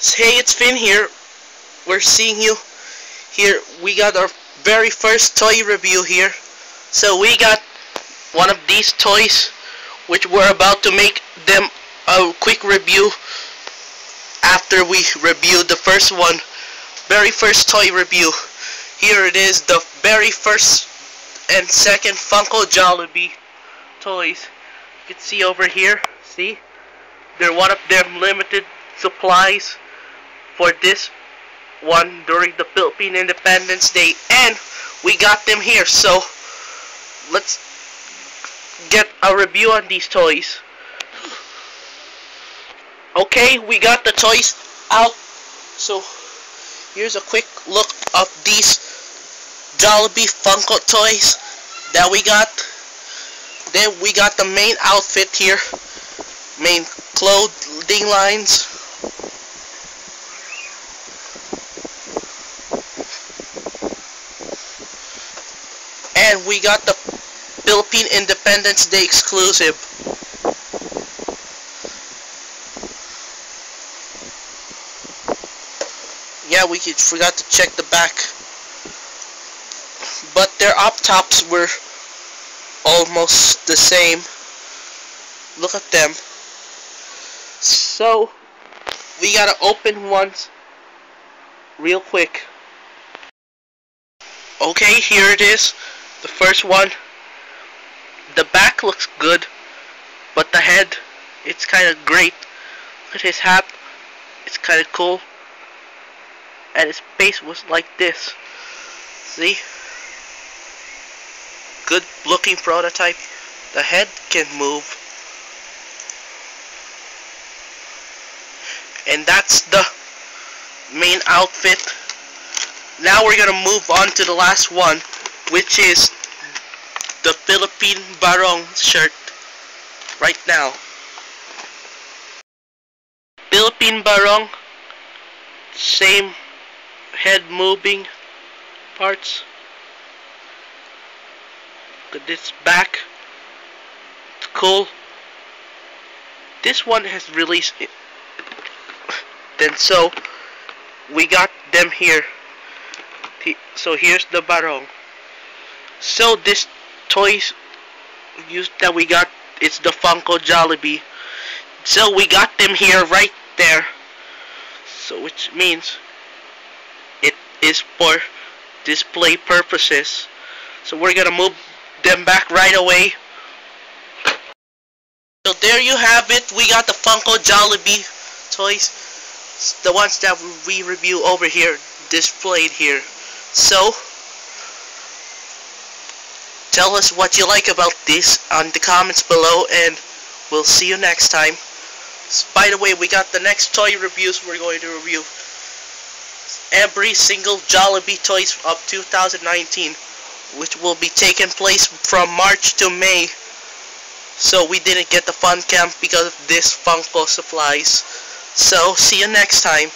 Hey, it's Finn here. We're seeing you here. We got our very first toy review here. So we got one of these toys, which we're about to make them a quick review after we review the first one. Very first toy review. Here it is, the very first and second Funko Jollibee toys. You can see over here, see? They're one of them limited supplies for this one during the Philippine Independence Day and we got them here. So let's get a review on these toys. Okay we got the toys out. So here's a quick look of these Jollibee Funko toys that we got. Then we got the main outfit here. Main clothing lines and we got the Philippine Independence Day exclusive. Yeah, we forgot to check the back. But their up tops were almost the same. Look at them. So, we gotta open ones real quick. Okay, here it is. The first one. The back looks good, but the head, it's kind of great. Look at his hat. It's kind of cool. And his face was like this. See? Good looking prototype. The head can move. And that's the main outfit. Now we're gonna move on to the last one which is the Philippine Barong shirt right now. Philippine Barong, same head moving parts. Look at this back. It's cool. This one has released it. Then so we got them here. So here's the Barong. So this toys that we got it's the Funko Jollibee. So we got them here right there. So which means it is for display purposes. So we're gonna move them back right away. So there you have it. We got the Funko Jollibee toys. The ones that we review over here displayed here. So Tell us what you like about this on the comments below and we'll see you next time. By the way, we got the next toy reviews we're going to review. Every single Jollibee toys of 2019 which will be taking place from March to May. So we didn't get the fun camp because of this Funko supplies. So see you next time.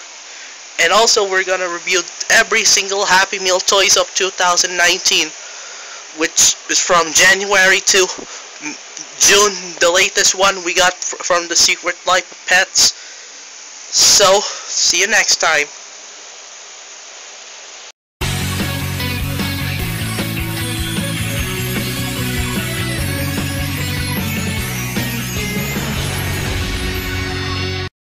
And also we're gonna review every single Happy Meal toys of 2019 which is from January to June, the latest one we got from the Secret Life of Pets. So, see you next time.